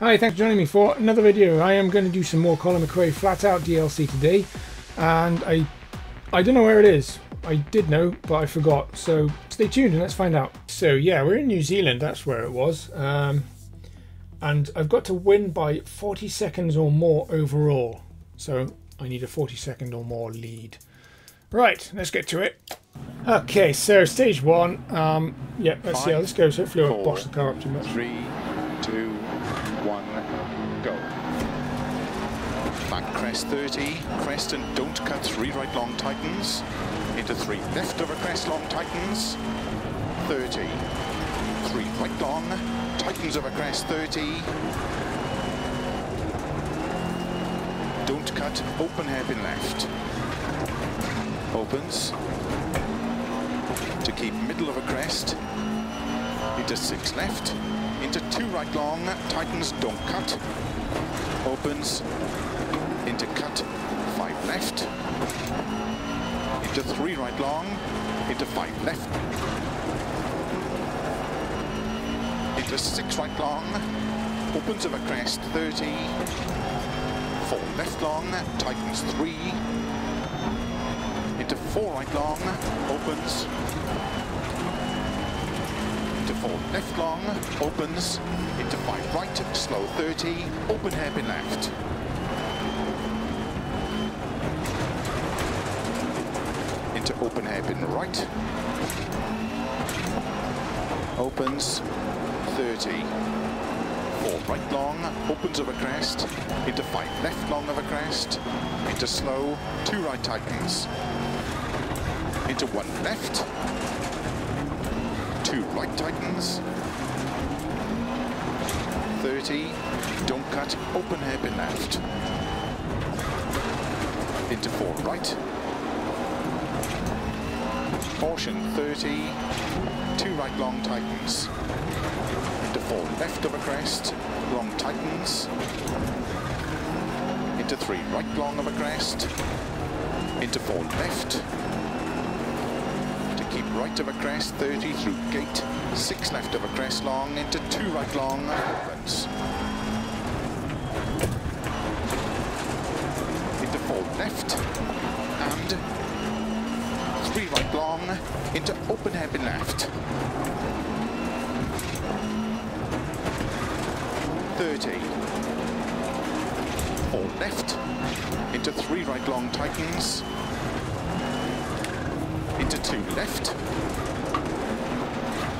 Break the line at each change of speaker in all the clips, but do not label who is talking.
Hi, thanks for joining me for another video. I am going to do some more Colin McRae Flat Out DLC today, and I I don't know where it is. I did know, but I forgot. So stay tuned and let's find out. So yeah, we're in New Zealand. That's where it was. Um, and I've got to win by 40 seconds or more overall. So I need a 40 second or more lead. Right, let's get to it. Okay, so stage one. Um, yeah, let's Five, see how this goes. Hopefully I won't boss the car up too much.
Three, two, one, go. Back crest 30, crest and don't cut three right long tightens. Into three left over crest long tightens. 30. Three right long, tightens over crest 30. Don't cut, open hairpin left. Opens. Keep middle of a crest. Into six left. Into two right long, tightens, don't cut, opens, into cut, five left, into three right long, into five left, into six right long, opens of a crest, 30, four left long, tightens three, four right long, opens, into four left long, opens, into five right, slow 30, open hairpin left. Into open hairpin right, opens, 30, four right long, opens of a crest, into five left long of a crest, into slow, two right tightens, into one left, two right tightens. 30, don't cut, open hairpin left. Into four right. Caution 30, two right long tightens. Into four left of a crest, long tightens. Into three right long of a crest. Into four left, right of a crest, 30 through gate, 6 left of a crest long, into 2 right long, opens. Into 4 left, and 3 right long, into open hairpin left. 30. 4 left, into 3 right long tightens, into two left.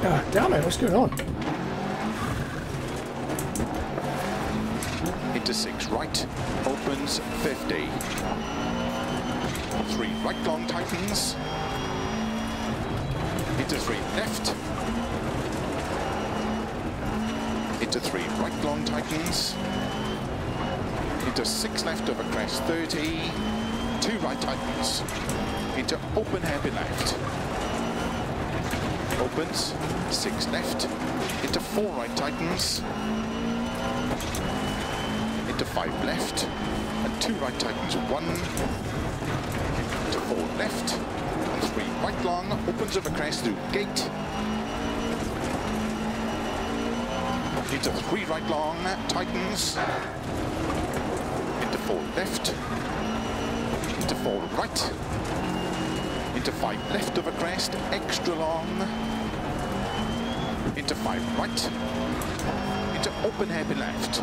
Ah, damn it, what's going on?
Into six right, opens 50. Three right long tightens. Into three left. Into three right long tightens. Into six left over crest 30. Two right tightens into open hairpin left. Opens, six left, into four right tightens, into five left, and two right tightens, one, to four left, and three right long, opens over crest through gate, into three right long, tightens, into four left, into four right, into five. Left of a crest, extra long, into five right, into open hairpin left.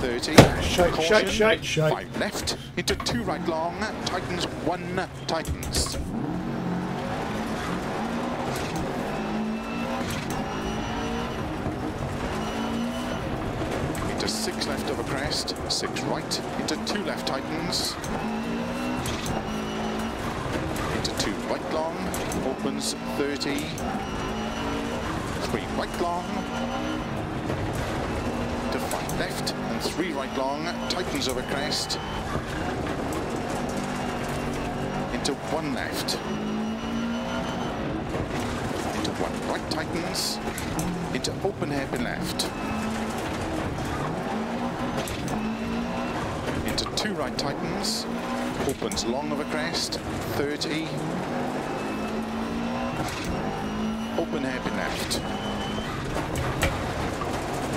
30,
shite, caution, shite, shite, shite.
five left, into two right long, tightens one, tightens. Into six left of a crest, six right, into two left tightens, right long, opens 30, three right long, to five left, and three right long, tightens over crest, into one left, into one right tightens, into open hairpin left, into two right tightens, opens long of a crest, 30, open hairpin left.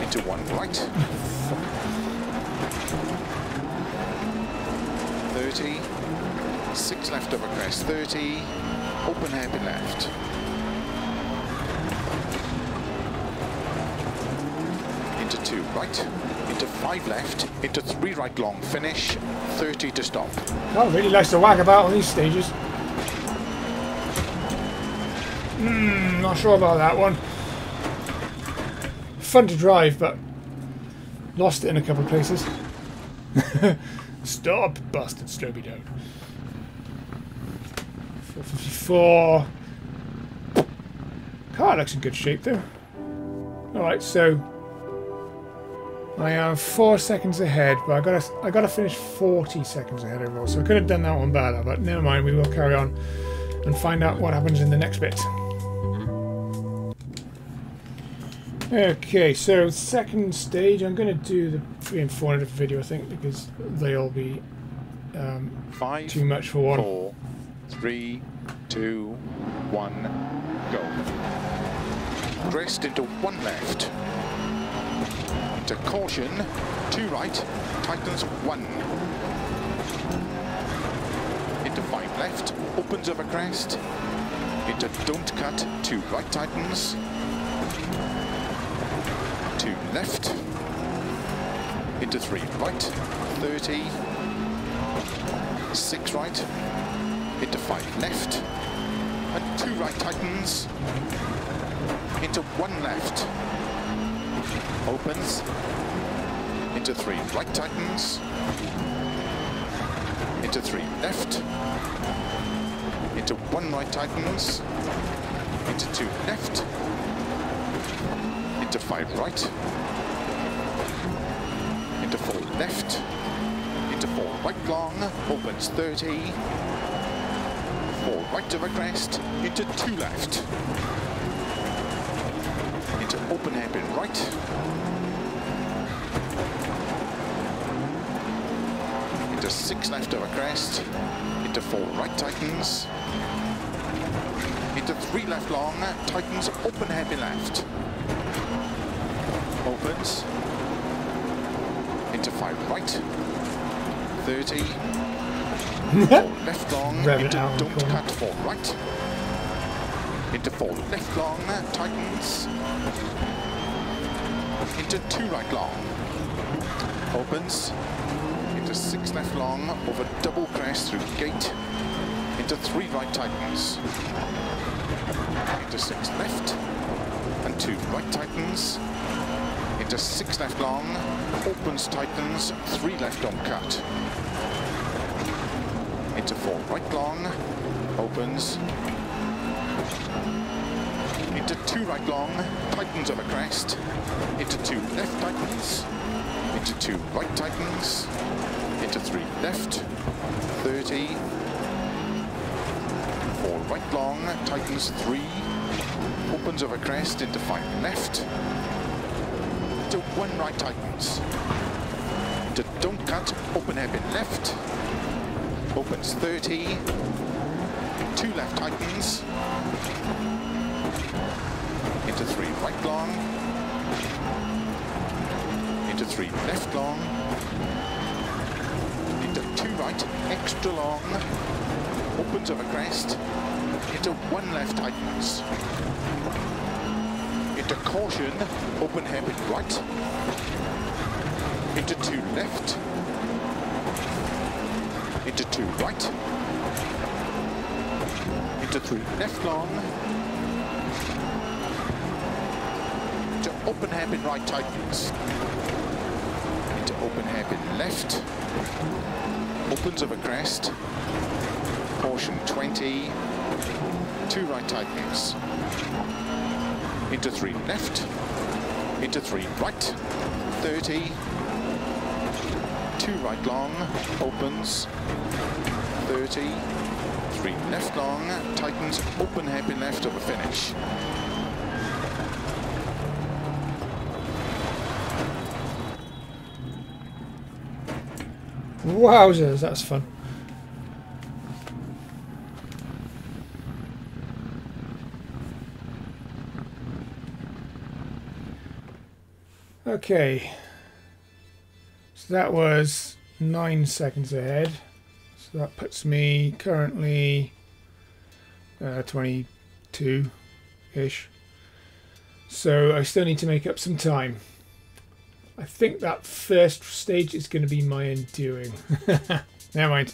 Into one right. 30. Six left over crest, 30. Open hairpin left. Into two right. Into five left. Into three right long. Finish. 30 to stop.
Oh, really likes to wag about on these stages. Hmm, not sure about that one. Fun to drive, but lost it in a couple of places. Stop, bastard, slow me down. 454. Car looks in good shape though. Alright, so I am four seconds ahead, but I gotta I gotta finish 40 seconds ahead overall. So I could have done that one better, but never mind, we will carry on and find out what happens in the next bit. Okay, so second stage, I'm going to do the 3 and 4 in a video, I think, because they'll be um,
Five,
too much for one.
four, three, two, one, go. Crest into one left. Into caution, two right, tightens one. Into five left, opens over crest. Into don't cut, two right tightens. Left. Into three right, 30. Six right, into five left, and two right tightens, into one left, opens, into three right tightens, into three left, into one right tightens, into two left, into five right, left, into four. Right long, opens 30, four right a crest, into two left, into open hairpin right, into six left a crest, into four right tightens, into three left long, tightens, open hairpin left, opens, into five right, 30, four left long, into don't cut, four right, into four. Left long, tightens, into two right long, opens, into six left long, over double crest through gate, into three right tightens, into six left, and two right tightens, into six left long, opens tightens, three left on cut, into four right long, opens, into two right long, tightens over crest, into two left tightens, into two right tightens, into three left, 30, four right long, tightens three, opens over crest into five left, one right tightens, The don't cut, open hairpin left, opens 30, two left tightens, into three right long, into three left long, into two right, extra long, opens over crest, into one left tightens, into caution, open hairpin right, into two left, into two right, into three left long, into open hairpin right tightens, into open hairpin left, opens of a crest, caution 20, two right tightens, into three left, into three right, 30, two right long, opens, 30, three left long, tightens, open hairpin left over finish.
Wowzers, that's fun. Okay. So that was nine seconds ahead. So that puts me currently uh, 22-ish. So I still need to make up some time. I think that first stage is going to be my undoing. Never mind.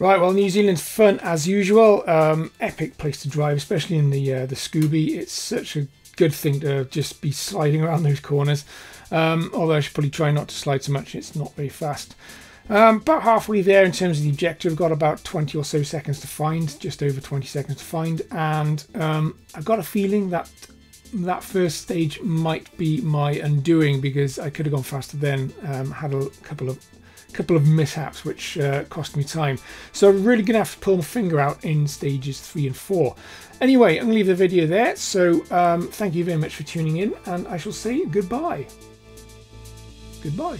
Right, well, New Zealand's fun as usual. Um, epic place to drive, especially in the uh, the Scooby. It's such a good thing to just be sliding around those corners. Um, although I should probably try not to slide so much. It's not very fast. Um, about halfway there in terms of the objective. I've got about 20 or so seconds to find, just over 20 seconds to find, and um, I've got a feeling that that first stage might be my undoing because I could have gone faster then. Um, had a couple of couple of mishaps which uh, cost me time. So I'm really going to have to pull my finger out in stages 3 and 4. Anyway, I'm going to leave the video there. So um, thank you very much for tuning in and I shall say goodbye. Goodbye.